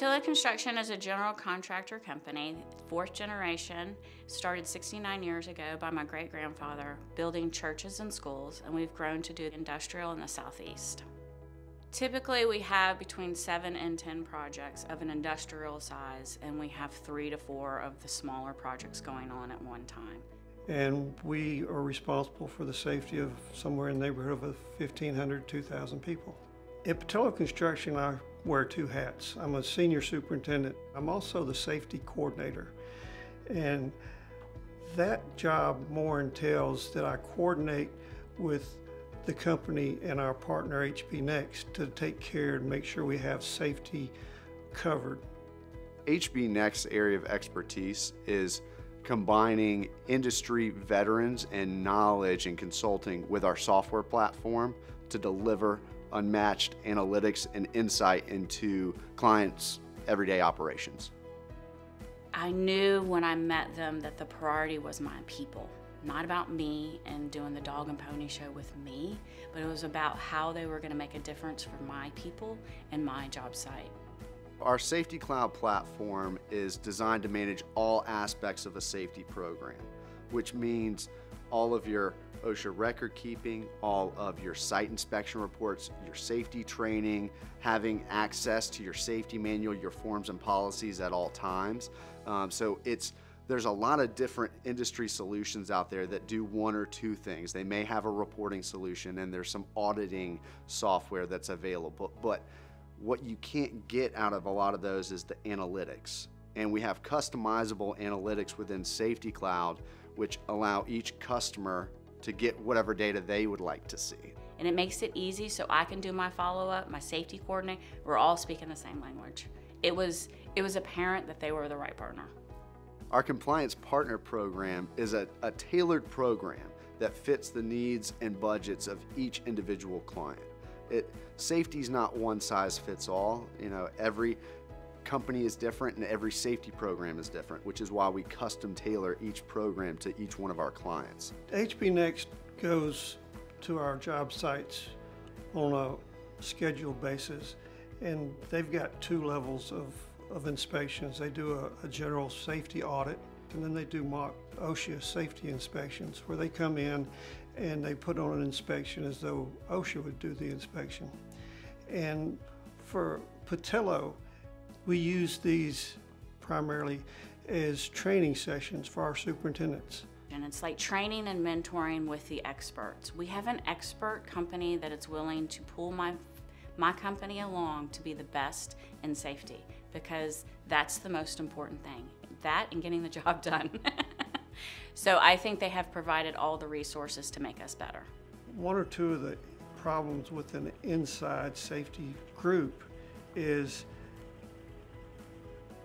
Pattillo Construction is a general contractor company, fourth generation, started 69 years ago by my great grandfather, building churches and schools, and we've grown to do industrial in the southeast. Typically, we have between seven and 10 projects of an industrial size, and we have three to four of the smaller projects going on at one time. And we are responsible for the safety of somewhere in the neighborhood of 1,500, 2,000 people. At Pattillo Construction, I wear two hats. I'm a senior superintendent. I'm also the safety coordinator. And that job more entails that I coordinate with the company and our partner HB Next to take care and make sure we have safety covered. HB Next area of expertise is combining industry veterans and knowledge and consulting with our software platform to deliver unmatched analytics and insight into clients' everyday operations. I knew when I met them that the priority was my people. Not about me and doing the dog and pony show with me, but it was about how they were going to make a difference for my people and my job site. Our Safety Cloud platform is designed to manage all aspects of a safety program, which means all of your OSHA record keeping, all of your site inspection reports, your safety training, having access to your safety manual, your forms and policies at all times. Um, so it's there's a lot of different industry solutions out there that do one or two things. They may have a reporting solution and there's some auditing software that's available, but what you can't get out of a lot of those is the analytics. And we have customizable analytics within Safety Cloud, which allow each customer to get whatever data they would like to see. And it makes it easy so I can do my follow-up, my safety coordinator, we're all speaking the same language. It was, it was apparent that they were the right partner. Our Compliance Partner Program is a, a tailored program that fits the needs and budgets of each individual client. It, safety is not one size fits all. You know, every company is different and every safety program is different, which is why we custom tailor each program to each one of our clients. HB Next goes to our job sites on a scheduled basis and they've got two levels of of inspections. They do a, a general safety audit and then they do mock OSHA safety inspections where they come in and they put on an inspection as though OSHA would do the inspection. And for Pattillo, we use these primarily as training sessions for our superintendents. And it's like training and mentoring with the experts. We have an expert company that is willing to pull my my company along to be the best in safety because that's the most important thing. That and getting the job done. so I think they have provided all the resources to make us better. One or two of the problems with an inside safety group is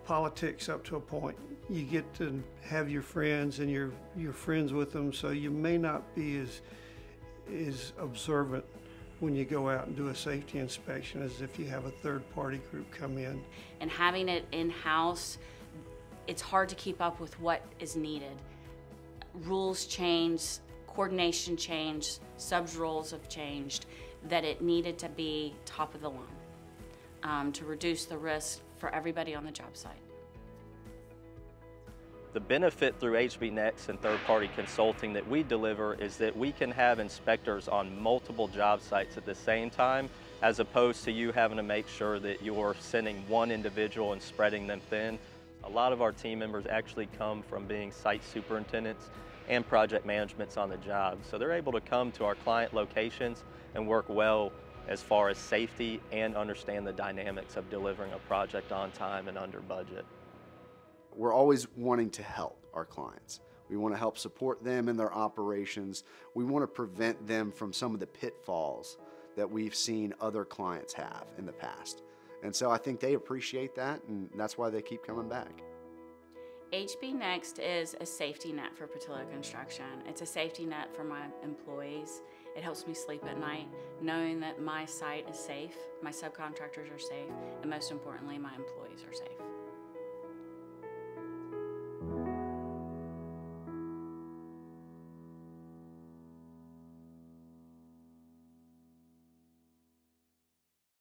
politics up to a point. You get to have your friends and you're, you're friends with them, so you may not be as, as observant when you go out and do a safety inspection as if you have a third party group come in. And having it in-house, it's hard to keep up with what is needed. Rules change, coordination changed, subs roles have changed, that it needed to be top of the line um, to reduce the risk for everybody on the job site. The benefit through HB Next and third-party consulting that we deliver is that we can have inspectors on multiple job sites at the same time as opposed to you having to make sure that you're sending one individual and spreading them thin. A lot of our team members actually come from being site superintendents and project managements on the job. So they're able to come to our client locations and work well as far as safety and understand the dynamics of delivering a project on time and under budget we're always wanting to help our clients. We want to help support them in their operations. We want to prevent them from some of the pitfalls that we've seen other clients have in the past. And so I think they appreciate that, and that's why they keep coming back. HB Next is a safety net for Pattillo Construction. It's a safety net for my employees. It helps me sleep at night knowing that my site is safe, my subcontractors are safe, and most importantly, my employees are safe.